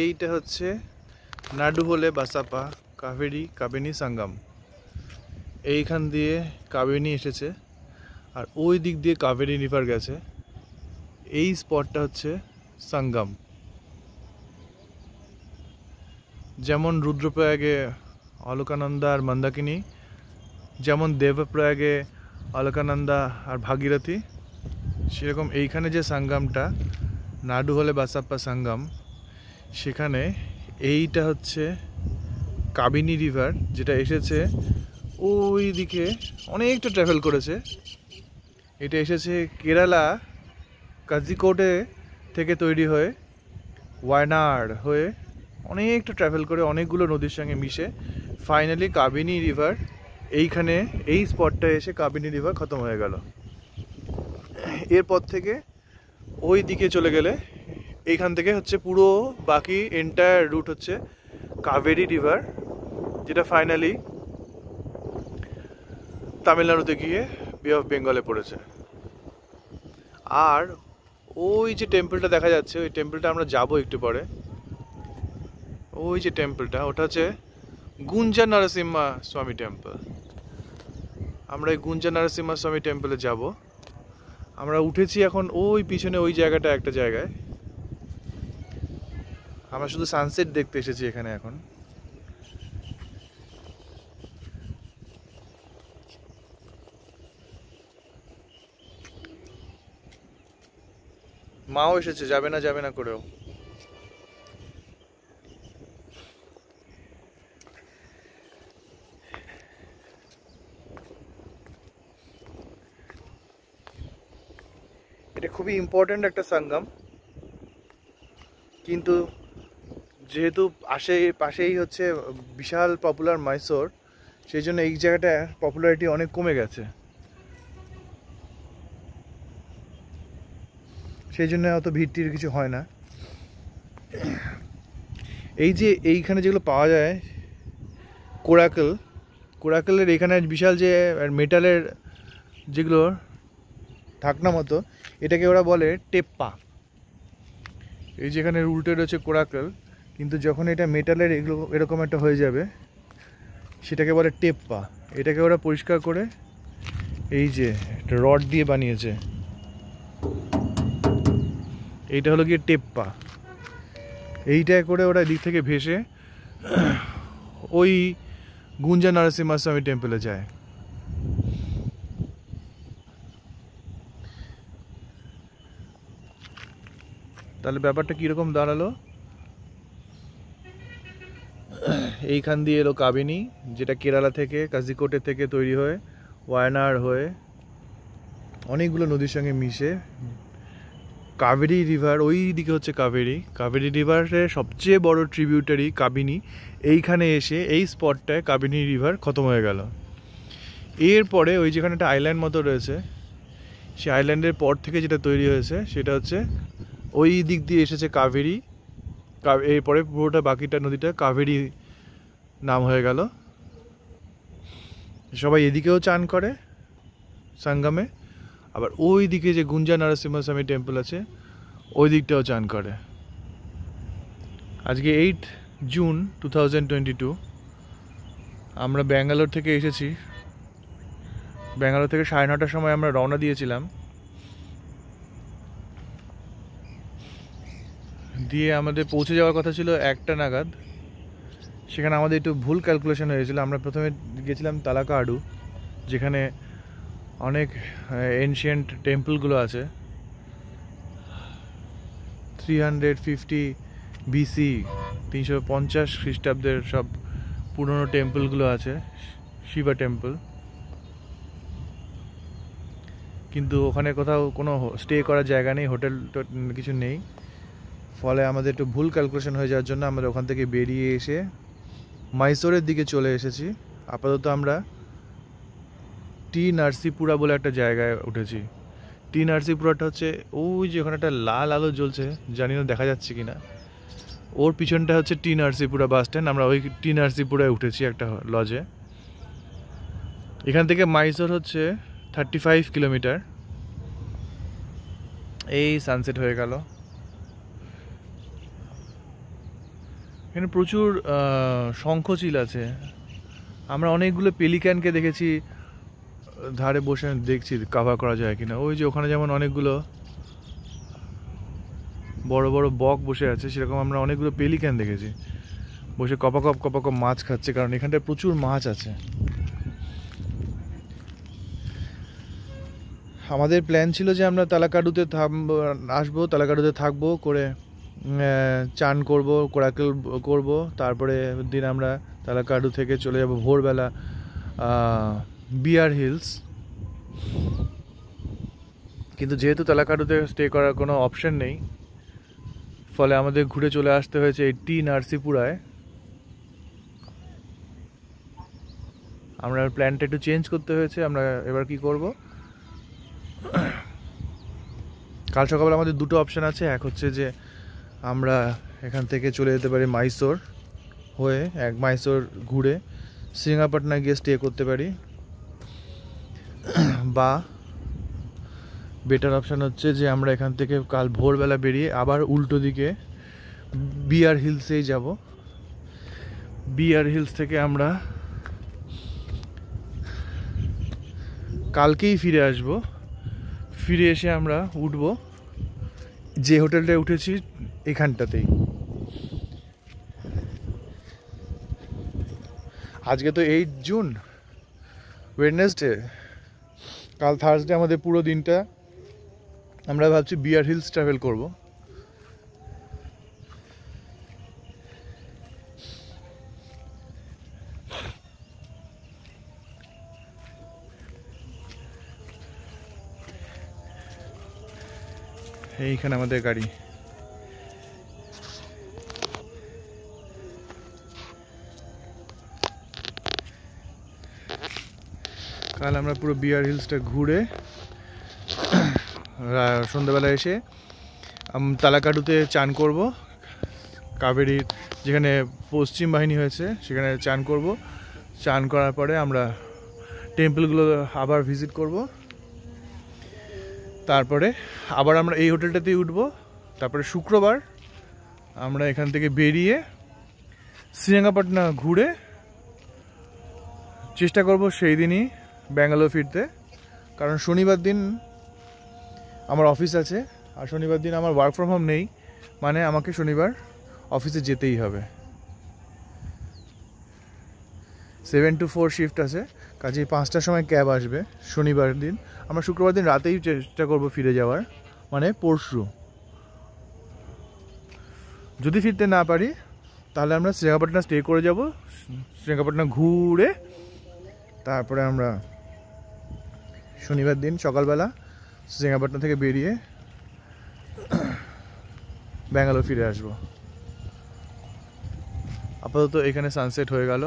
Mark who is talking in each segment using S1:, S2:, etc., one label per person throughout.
S1: এইটা হচ্ছে নাডু হলে বাসাপা কাবেরি কাবেনি সাঙ্গাম। এইখান দিয়ে কাবেনি এসেছে আর ওই দিক দিয়ে কাবেরি রিভার গেছে। এই স্পটটা হচ্ছে সাঙ্গাম। যেমন রুদ্রপ্রয়াগে অলকানন্দা আর মন্দাকিনী, যেমন দেবপ্রয়াগে অলকানন্দা আর ভাগীরথী, সেরকম এইখানে যে সঙ্গমটা, নাডু হলে বাসাপ্পা সঙ্গম সেখানে এইটা হচ্ছে কাবিনী রিভার, যেটা এসেছে ওই দিকে অনেকটা ট্রাভেল করেছে। এটা এসেছে কেরালা কাজিকোটে থেকে তৈরি হয়ে ওয়ায়নাড হয়ে অনেকটা ট্রাভেল করে অনেকগুলো নদীর সঙ্গে মিশে ফাইনালি কাবিনী রিভার, এইখানে এই স্পটটা এসে কাবিনী রিভার খতম হয়ে গেল। এরপর থেকে ওই দিকে চলে গেলে এইখান থেকে হচ্ছে পুরো বাকি এন্টায়ার রুট হচ্ছে কাবেরি রিভার যেটা ফাইনালি তামিলনাড়ুতে গিয়ে বে অফ বেঙ্গলে পড়েছে। আর ওই যে টেম্পলটা দেখা যাচ্ছে, ওই টেম্পলটা আমরা যাব একটু পরে। ওই যে টেম্পলটা ওটা হচ্ছে গুঞ্জা নরসিম্মা স্বামী টেম্পল আমরা এই গুঞ্জা নরসিম্মা স্বামী টেম্পলে যাব। আমরা উঠেছি এখন ওই পিছনে ওই জায়গাটা একটা জায়গায়। আমরা শুধু সানসেট দেখতে এসেছি এখানে এখন। মাও এসেছে, যাবে না যাবে না করেও। এটা খুবই ইম্পর্ট্যান্ট একটা সঙ্গম। কিন্তু যেহেতু আসে পাশেই হচ্ছে বিশাল পপুলার মাইসোর সেই জন্য এই জায়গাটা পপুলারিটি অনেক কমে গেছে। সেই জন্য অত ভিড়টির কিছু হয় না। এই যে এইখানে যেগুলো পাওয়া যায় কোরাকেল কোরাকেলের এখানে বিশাল যে মেটালের যেগুলো ঢাকনা মতো, এটাকে ওরা বলে টেপ্পা এই যেখানে উল্টে রয়েছে কোরাকেল কিন্তু যখন এটা মেটালের এগুলো, এরকম একটা হয়ে যাবে, সেটাকে বলে টেপ্পা। এটাকে ওরা পরিষ্কার করে এই যে একটা রড দিয়ে বানিয়েছে। এইটা হলো গিয়ে টেপ্পা। এইটায় করে ওরা দিক থেকে ভেসে ওই গুঞ্জা নরসিম্মা স্বামী টেম্পলে যায়। তাহলে ব্যাপারটা কীরকম দাঁড়াল? এইখান দিয়ে এলো কাবিনী, যেটা কেরালা থেকে, কাজিকোটে থেকে তৈরি হয়ে, ওয়ায়নার হয়ে। অনেকগুলো নদীর সঙ্গে মিশে। কাবেরি রিভার, ওই দিকে হচ্ছে কাবেরি। কাবেরি রিভারের সবচেয়ে বড় ট্রিবিউটারি কাবিনী। এইখানে এসে এই স্পটটায় কাবিনী রিভার খতম হয়ে গেল। এরপরে ওই যেখানে একটা আইল্যান্ড মতো রয়েছে সেই আইল্যান্ডের পর থেকে যেটা তৈরি হয়েছে, সেটা হচ্ছে ওই দিক দিয়ে এসেছে কাবেরি। এরপরে পুরোটা বাকিটা নদীটা কাবেরি নাম হয়ে গেল। সবাই এদিকেও চান করে সঙ্গমে। আবার ওই দিকে যে গুঞ্জা নরসিংহস্বামী টেম্পল আছে ওই দিকটাও চান করে। আজকে এইট জুন টু আমরা ব্যাঙ্গালোর থেকে এসেছি। ব্যাঙ্গালোর থেকে সাড়ে নটার সময় আমরা রওনা দিয়েছিলাম। দিয়ে আমাদের পৌঁছে যাওয়ার কথা ছিল একটা নাগাদ। সেখানে আমাদের একটু ভুল ক্যালকুলেশন হয়েছিল। আমরা প্রথমে গেছিলাম তালাকাডু যেখানে অনেক এনশিয়েন্ট টেম্পলগুলো আছে। থ্রি হান্ড্রেড ফিফটি বিসি তিনশো পঞ্চাশ খ্রিস্টাব্দের সব পুরনো টেম্পলগুলো আছে, শিবা টেম্পল কিন্তু ওখানে কোথাও কোনো স্টে করার জায়গা নেই হোটেল কিছু নেই। ফলে আমাদের একটু ভুল ক্যালকুলেশন হয়ে যাওয়ার জন্য আমরা ওখান থেকে বেরিয়ে এসে মাইসোরের দিকে চলে এসেছি। আপাতত আমরা টি নার্সিপুরা বলে একটা জায়গায় উঠেছি। টি নার্সিপুরাটা হচ্ছে ওই যে ওখানে একটা লাল আলো জ্বলছে, জানি না দেখা যাচ্ছে কি না ওর পিছনটা হচ্ছে টি নার্সিপুরা বাস স্ট্যান্ড আমরা ওই টি নার্সিপুরায় উঠেছি একটা লজে এখান থেকে মাইসোর হচ্ছে থার্টি ফাইভ কিলোমিটার এই সানসেট হয়ে গেল। এখানে প্রচুর শঙ্খচিল আছে। আমরা অনেকগুলো পেলিক্যানকে দেখেছি, ধারে বসে দেখছি কাভার করা যায় কিনা। ওই যে ওখানে যেমন অনেকগুলো বড় বড় বক বসে আছে, সেরকম আমরা অনেকগুলো পেলিক্যান দেখেছি। বসে কপাকপ কপাকপ মাছ খাচ্ছে, কারণ এখানটায় প্রচুর মাছ আছে। আমাদের প্ল্যান ছিল যে আমরা তালাকাডুতে থামবো আসব, তালাকাডুতে থাকব করে চান করব, কোরাকেল করব, তারপরে দিন আমরা তালাকাডু থেকে চলে যাব ভোরবেলা বিয়ার হিলস। কিন্তু যেহেতু তালাকাডুতে স্টে করার কোনো অপশন নেই, ফলে আমাদের ঘুরে চলে আসতে হয়েছে এই টি নার্সিপুরায়। আমরা প্ল্যানটা একটু চেঞ্জ করতে হয়েছে, আমরা এবার কি করব? কাল সকালে আমাদের দুটো অপশন আছে, এক হচ্ছে যে আমরা এখান থেকে চলে যেতে পারি মাইসোর হয়ে, এক মাইসোর ঘুরে শ্রীঙ্গাপাটনা গিয়ে স্টে করতে পারি। বা বেটার অপশান হচ্ছে যে আমরা এখান থেকে কাল ভোরবেলা বেরিয়ে আবার উল্টো দিকে বিআর হিলসেই যাব। বিআর হিলস থেকে আমরা কালকেই ফিরে আসব। ফিরে এসে আমরা উঠব। যে হোটেলটায় উঠেছি এখানটাতেই। আজকে তো এইট জুন ওয়েডনেসডে কাল থার্সডে আমাদের পুরো দিনটা। আমরা ভাবছি বিয়ার হিলস ট্রাভেল করব। এইখানে আমাদের গাড়ি। কাল আমরা পুরো বিয়ার হিলসটা ঘুরে সন্ধ্যাবেলা এসে তালাকাডুতে চান করব। কাবেরীর যেখানে পশ্চিম বাহিনী হয়েছে, সেখানে চান করব। চান করার পরে আমরা টেম্পলগুলো আবার ভিজিট করব। তারপরে আবার আমরা এই হোটেলটাতেই উঠব। তারপরে শুক্রবার আমরা এখান থেকে বেরিয়ে শ্রীরঙ্গাপাটনা ঘুরে চেষ্টা করব সেই দিনই ব্যাঙ্গালোর ফিরতে। কারণ শনিবার দিন আমার অফিস আছে, আর শনিবার দিন আমার ওয়ার্ক ফ্রম হোম নেই মানে আমাকে শনিবার অফিসে যেতেই হবে। সেভেন টু ফোর শিফট আছে, কাজেই পাঁচটার সময় ক্যাব আসবে শনিবার দিন। আমরা শুক্রবার দিন রাতেই চেষ্টা করব ফিরে যাওয়ার মানে পরশু। যদি ফিরতে না পারি, তাহলে আমরা শ্রীরঙ্গাপাটনা স্টে করে যাব শ্রীরঙ্গাপাটনা ঘুরে তারপরে আমরা শনিবার দিন, সকালবেলা শ্রীরঙ্গাপাটনা থেকে বেরিয়ে ব্যাঙ্গালোর ফিরে আসব। আপাতত এখানে সানসেট হয়ে গেল।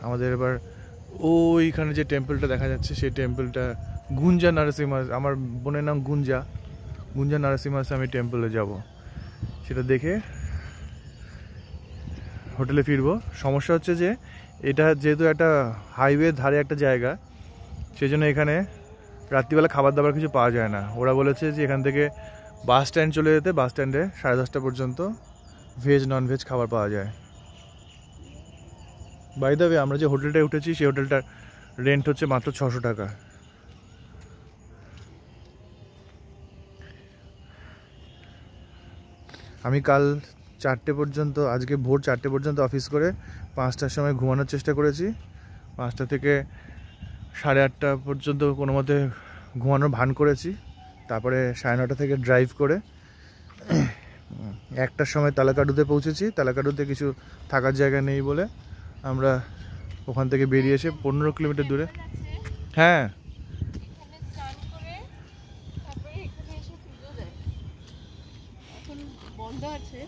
S1: আমাদের এবার ওইখানে যে টেম্পলটা দেখা যাচ্ছে, সেই টেম্পলটা গুঞ্জা নারসিমা আমার বোনের নাম গুঞ্জা। গুঞ্জা নারসিমা স্বামী টেম্পলে যাব। সেটা দেখে হোটেলে ফিরবো। সমস্যা হচ্ছে যে, এটা যেহেতু একটা হাইওয়ে ধারে একটা জায়গা সেই জন্য এখানে রাত্রিবেলা খাবার দাবার কিছু পাওয়া যায় না। ওরা বলেছে যে, এখান থেকে বাস স্ট্যান্ড চলে যেতে বাস স্ট্যান্ডে সাড়ে দশটা পর্যন্ত ভেজ নন ভেজ খাবার পাওয়া যায়। বাই দ্য ওয়ে আমরা যে হোটেলটায় উঠেছি, সেই হোটেলটার রেন্ট হচ্ছে মাত্র ছশো টাকা। আমি কাল চারটে পর্যন্ত, আজকে ভোর চারটে পর্যন্ত অফিস করে পাঁচটার সময় ঘুমানোর চেষ্টা করেছি। পাঁচটা থেকে সাড়ে আটটা পর্যন্ত কোনো মতে ঘুমানোর ভান করেছি। তারপরে সাড়ে নটা থেকে ড্রাইভ করে একটার সময় তালাকাডুতে পৌঁছেছি। তালাকাডুতে কিছু থাকার জায়গা নেই বলে আমরা ওখান থেকে বেরিয়ে এসে পনেরো কিলোমিটার দূরে হ্যাঁ
S2: এখানে স্নান করে তারপরে এখানে এসে পুজো দেয় এখন বন্ধ আছে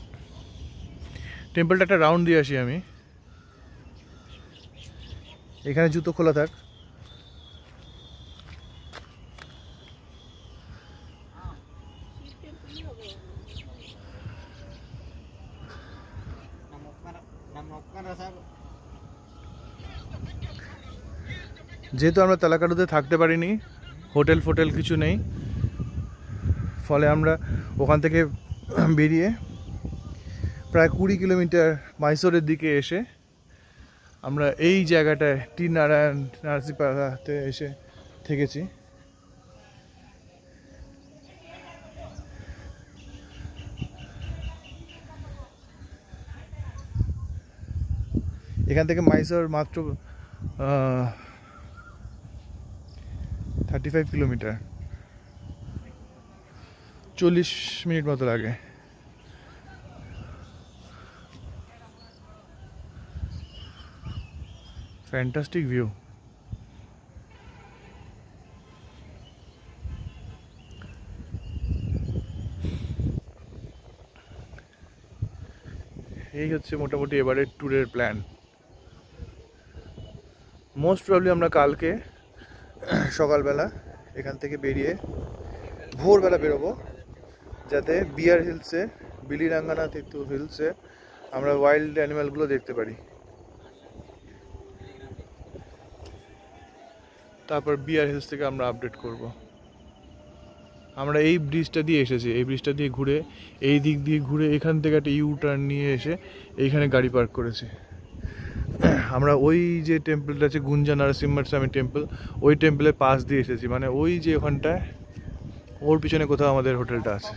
S1: টেম্পলটা একটা রাউন্ড দিয়ে আসি আমি। এখানে জুতো খোলা থাক। যেহেতু আমরা তালাকাডুতে থাকতে পারিনি হোটেল ফোটেল কিছু নেই, ফলে আমরা ওখান থেকে বেরিয়ে প্রায় কুড়ি কিলোমিটার মাইসোরের দিকে এসে আমরা এই জায়গাটায় টি নারায়ণ নার্সিপাড়াতে এসে থেকেছি। এখান থেকে মাইসোর মাত্র থার্টি ফাইভ কিলোমিটার। চল্লিশ মিনিট মতো লাগে। ফ্যান্টাস্টিক ভিউ এই হচ্ছে মোটামুটি এবারের ট্যুরের প্ল্যান মোস্ট প্রবলি আমরা কালকে, সকালবেলা এখান থেকে বেরিয়ে ভোরবেলা বেরোবো, যাতে বিয়ার হিলসে বিলিরাঙ্গানা তিতু হিলসে আমরা ওয়াইল্ড অ্যানিমালগুলো দেখতে পারি। তারপর বিয়ার হিলস থেকে আমরা আপডেট করব। আমরা এই ব্রিজটা দিয়ে এসেছি, এই ব্রিজটা দিয়ে ঘুরে, এই দিক দিয়ে ঘুরে এখান থেকে একটা ইউ টার্ন নিয়ে এসে এইখানে গাড়ি পার্ক করেছি। আমরা ওই যে টেম্পলটা আছে গুঞ্জা নরসিম্মার স্বামী টেম্পল ওই টেম্পলের পাশ দিয়ে এসেছি। মানে ওই যে ওখানটায়, ওর পিছনে কোথাও আমাদের হোটেলটা আছে।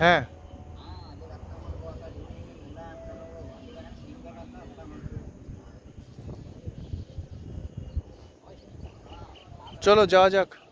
S1: হ্যাঁ। चलो जा जा।